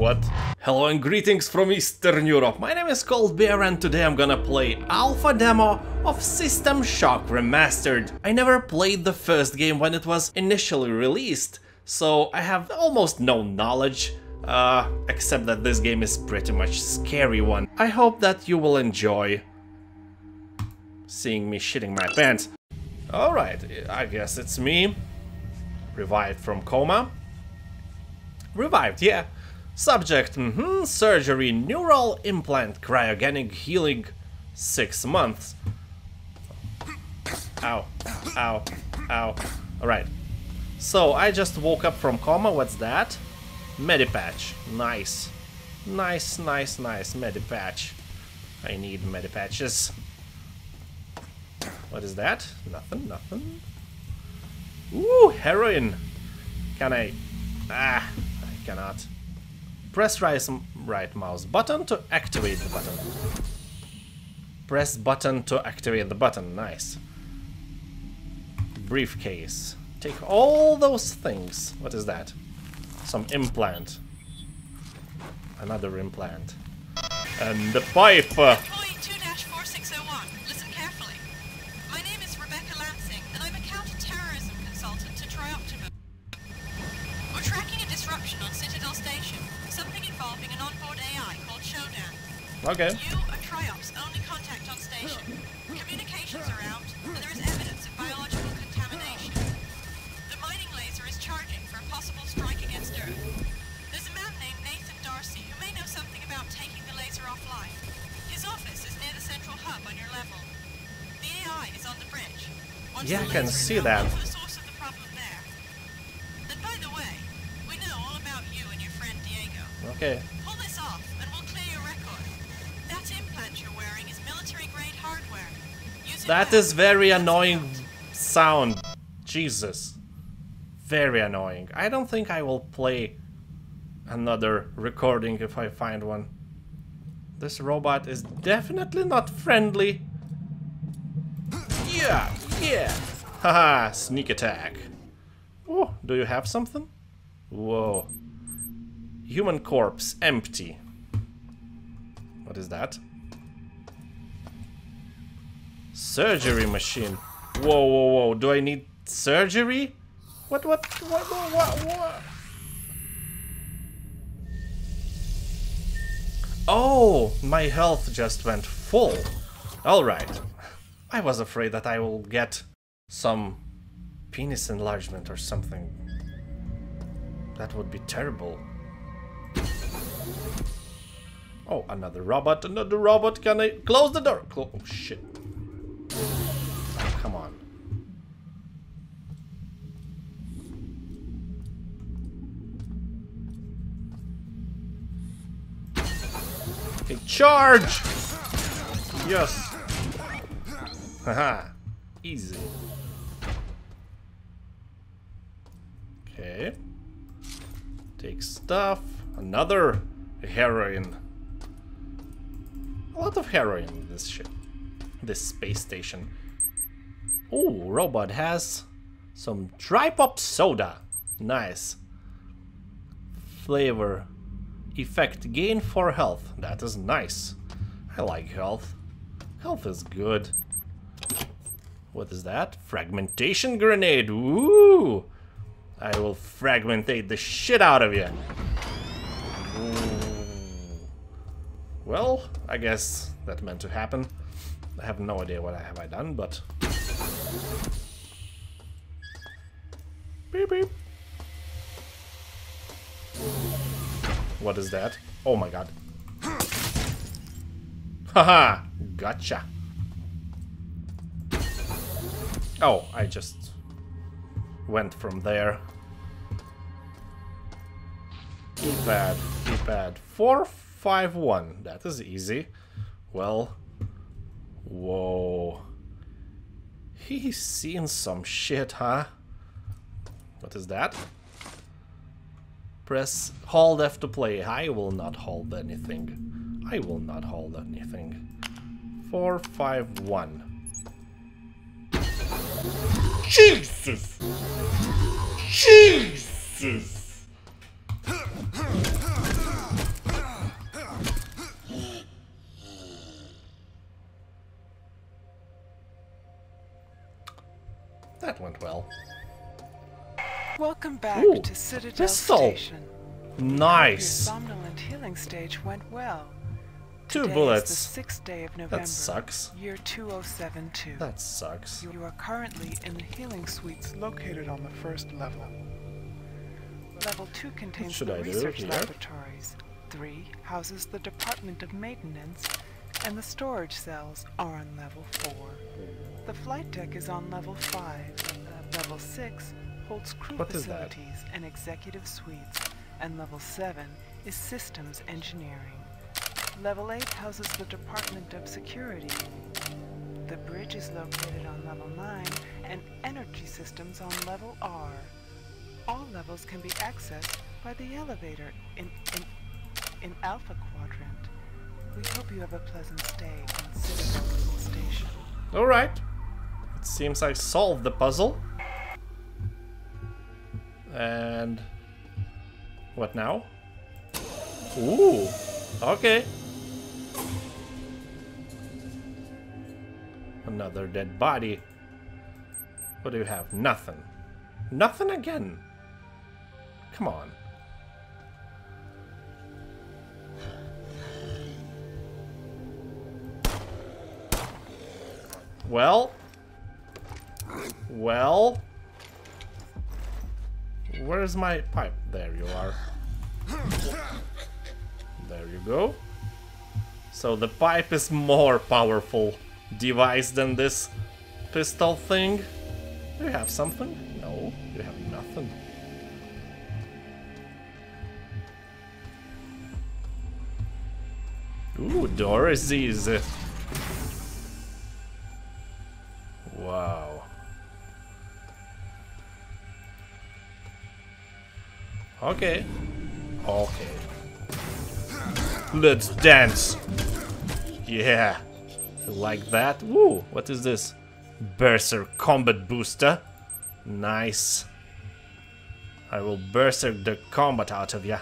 What? Hello and greetings from Eastern Europe. My name is ColdBeer and today I'm gonna play alpha demo of System Shock Remastered. I never played the first game when it was initially released, so I have almost no knowledge, uh, except that this game is pretty much scary one. I hope that you will enjoy seeing me shitting my pants. Alright, I guess it's me. Revived from coma. Revived, yeah. Subject, mm -hmm, surgery, neural implant, cryogenic healing, six months. Ow, ow, ow. Alright. So, I just woke up from coma, what's that? Medipatch, nice. Nice, nice, nice, Medipatch. I need Medipatches. What is that? Nothing, nothing. Ooh, heroin! Can I... Ah, I cannot. Press right, right mouse button to activate the button. Press button to activate the button, nice. Briefcase. Take all those things. What is that? Some implant. Another implant. And the pipe! Uh, Okay. You are TriOp's only contact on station. Communications are out, and there is evidence of biological contamination. The mining laser is charging for a possible strike against Earth. There's a man named Nathan D'Arcy who may know something about taking the laser offline. His office is near the central hub on your level. The AI is on the bridge. Once yeah, I can see that. The source of the problem Okay. That is very annoying sound. Jesus. Very annoying. I don't think I will play another recording if I find one. This robot is definitely not friendly. Yeah, yeah. Haha, sneak attack. Oh, do you have something? Whoa. Human corpse, empty. What is that? Surgery machine. Whoa, whoa, whoa. Do I need surgery? What, what, what, what, what, what? Oh, my health just went full. Alright. I was afraid that I will get some penis enlargement or something. That would be terrible. Oh, another robot, another robot. Can I close the door? Clo oh, shit. Oh, come on. Okay, charge! Yes. Haha. Easy. Okay. Take stuff. Another heroin. A lot of heroin in this shit this space station. Oh, robot has some dry pop soda. Nice. Flavor. Effect gain for health. That is nice. I like health. Health is good. What is that? Fragmentation grenade. Ooh! I will fragmentate the shit out of you. Ooh. Well, I guess that meant to happen. I have no idea what I have I done, but... Beep beep. What is that? Oh my god. Haha! gotcha! Oh, I just went from there. Too bad, too bad. Four 5-1. That is easy. Well, whoa. He's seen some shit, huh? What is that? Press hold F to play. I will not hold anything. I will not hold anything. 4-5-1. Jesus! Jesus! Pistol. Nice. somnolent healing stage went well. Two Today bullets. The sixth day of November. That sucks. Year 2072. That sucks. You are currently in the healing suites located on the first level. Level 2 contains should the I do research laboratories. 3 houses the Department of Maintenance, and the storage cells are on level 4. The flight deck is on level 5. Uh, level 6 holds crew What facilities and executive suites, and level 7 is systems engineering. Level 8 houses the Department of Security. The bridge is located on level 9 and energy systems on level R. All levels can be accessed by the elevator in, in, in Alpha Quadrant. We hope you have a pleasant stay in Citadel Station. Alright. It seems I solved the puzzle. And... What now? Ooh. Okay. Another dead body. What do you have? Nothing. Nothing again. Come on. Well. Well. Where's my pipe? There you are. There you go. So the pipe is more powerful device than this pistol thing. Do you have something? No, you have nothing. Ooh, door is easy. Okay. Okay. Let's dance. Yeah. Like that. Woo, what is this? Berserk combat booster. Nice. I will berserk the combat out of ya.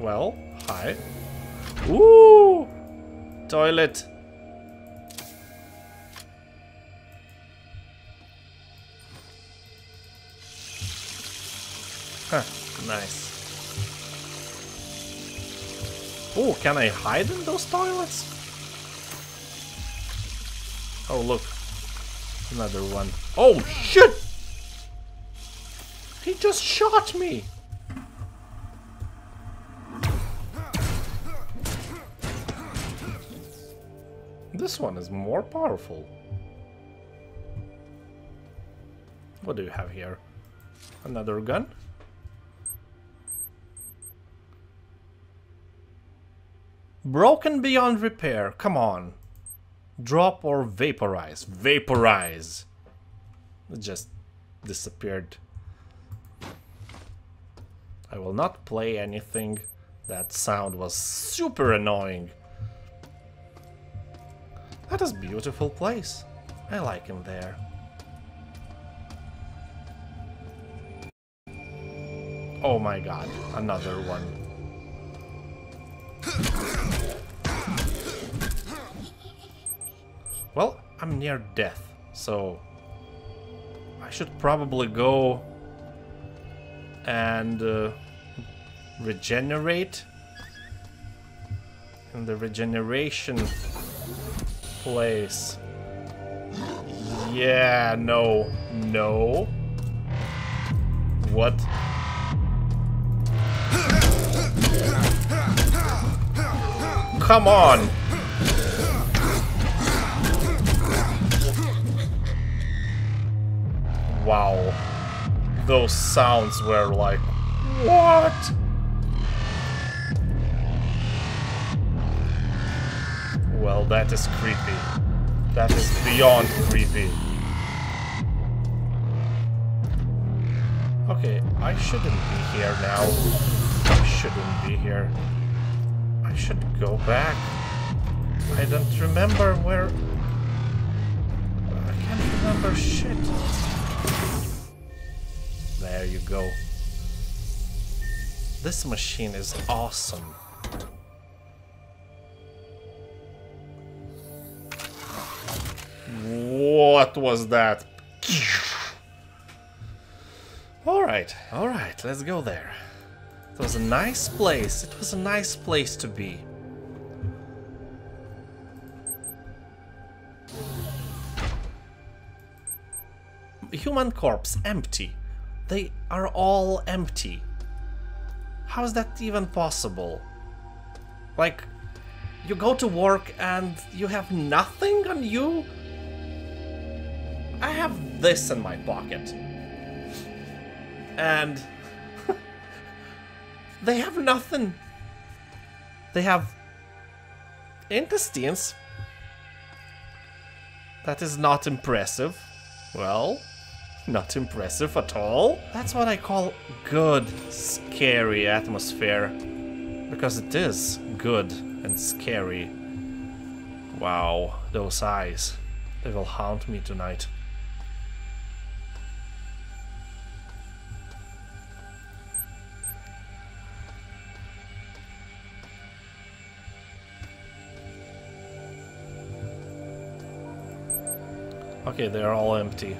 Well, hi. Ooh! Toilet. Nice. Oh, can I hide in those toilets? Oh, look. Another one. Oh, shit! He just shot me! This one is more powerful. What do you have here? Another gun? Broken beyond repair. Come on. Drop or vaporize. Vaporize. It just disappeared. I will not play anything. That sound was super annoying. That is beautiful place. I like him there. Oh my god, another one. Well, I'm near death, so I should probably go and uh, regenerate in the regeneration place. Yeah, no, no. What? Come on! Wow. Those sounds were like, what? Well, that is creepy. That is beyond creepy. Okay, I shouldn't be here now. I shouldn't be here. I should go back. I don't remember where... I can't remember shit. There you go. This machine is awesome. What was that? Alright, alright, let's go there. It was a nice place. It was a nice place to be. Human corpse empty. They are all empty. How is that even possible? Like, you go to work and you have nothing on you? I have this in my pocket. And they have nothing. They have intestines. That is not impressive. Well, not impressive at all. That's what I call good, scary atmosphere. Because it is good and scary. Wow, those eyes. They will haunt me tonight. Okay, they're all empty.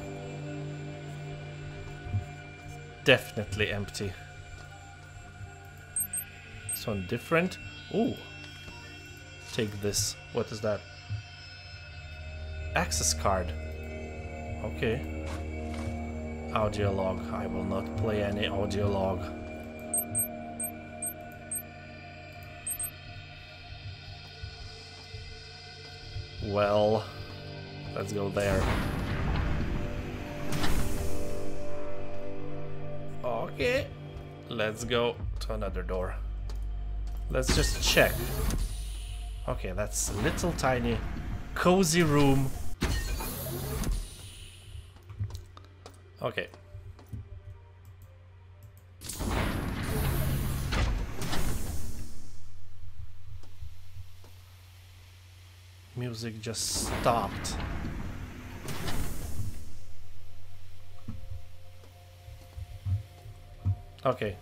Definitely empty. This one different. Ooh. Take this. What is that? Access card. Okay. Audio log. I will not play any audio log. Well, let's go there. Okay, let's go to another door. Let's just check. Okay, that's a little tiny cozy room. Okay. Music just stopped. Okay.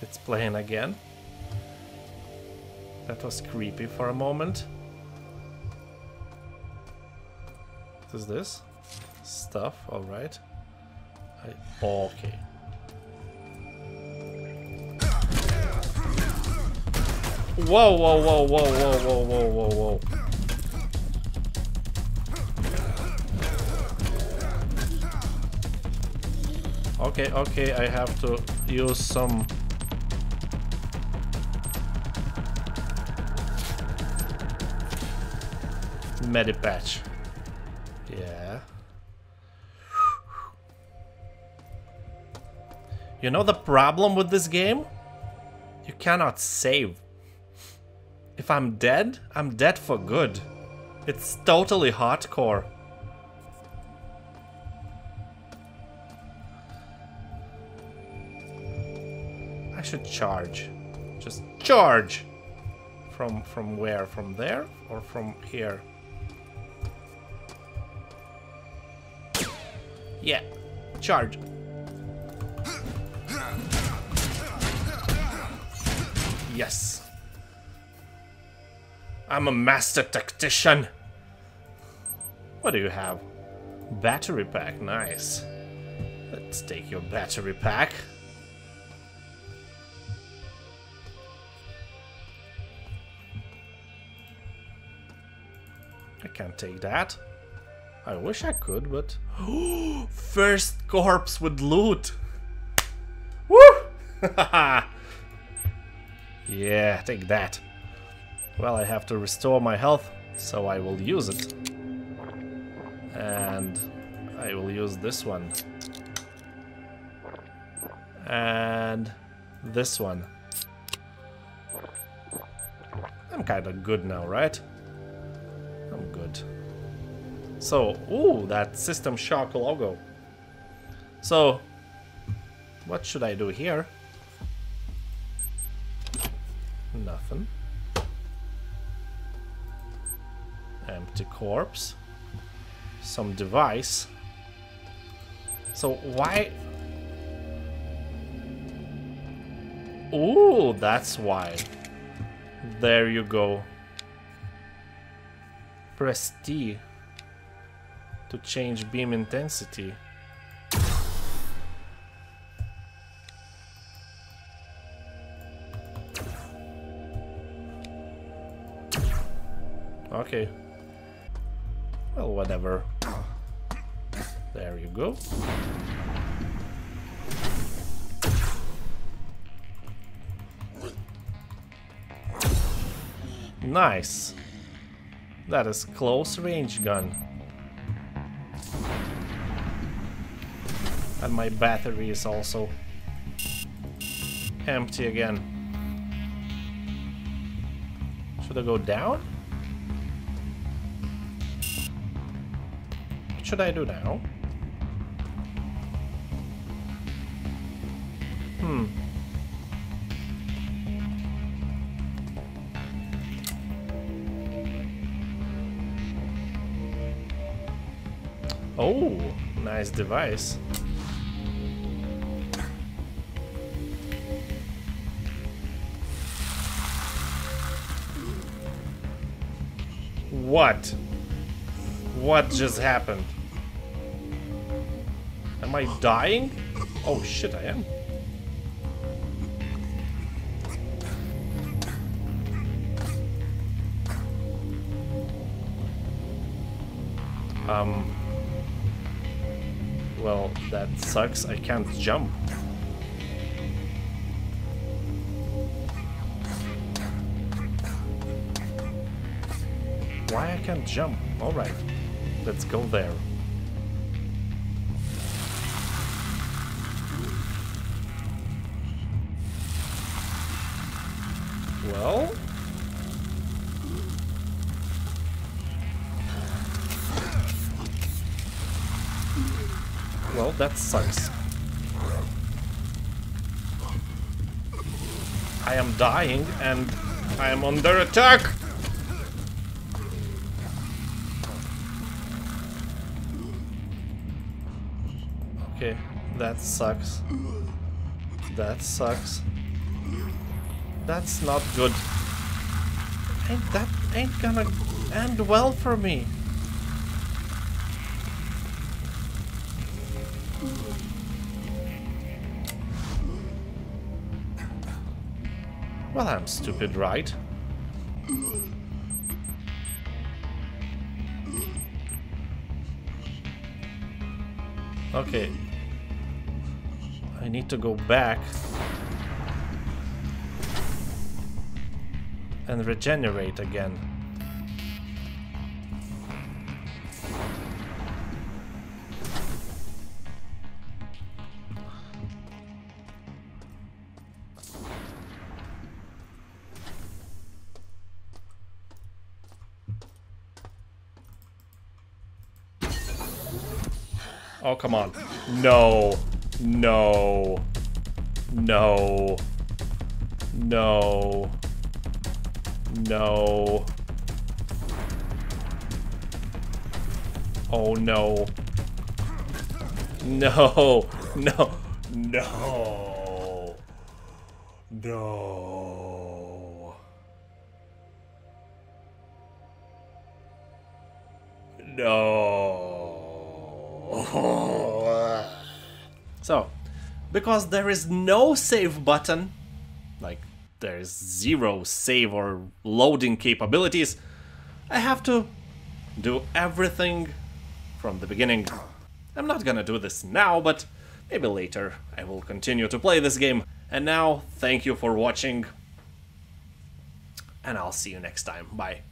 It's playing again. That was creepy for a moment. What is this? Stuff, alright. I, okay. Whoa, whoa, whoa, whoa, whoa, whoa, whoa, whoa, whoa. Okay, okay, I have to use some... Medipatch. Yeah. You know the problem with this game? You cannot save. If I'm dead, I'm dead for good. It's totally hardcore. Should charge. Just charge! From from where? From there? Or from here? Yeah. Charge. Yes. I'm a master tactician. What do you have? Battery pack, nice. Let's take your battery pack. Can't take that. I wish I could, but... First corpse with loot! Woo! yeah, take that. Well, I have to restore my health, so I will use it. And I will use this one. And this one. I'm kinda good now, right? So, ooh, that System Shock logo. So, what should I do here? Nothing. Empty corpse. Some device. So why... Ooh, that's why. There you go. Press T. to change beam intensity. Okay. Well, whatever. There you go. Nice. That is close range gun. And my battery is also empty again. Should I go down? What should I do now? Hmm. Oh, nice device. What? What just happened? Am I dying? Oh shit, I am. Well, that sucks. I can't jump. Why I can't jump? Alright. Let's go there. That sucks. I am dying and I am under attack! Okay, that sucks. That sucks. That's not good. Ain't that ain't gonna end well for me. Well, I'm stupid, right? Okay. I need to go back and regenerate again. Come on. No. No. No. No. No. Oh, no. No. No. No. No. No. Oh. So, because there is no save button, like there's zero save or loading capabilities, I have to do everything from the beginning. I'm not gonna do this now, but maybe later I will continue to play this game. And now, thank you for watching, and I'll see you next time. Bye.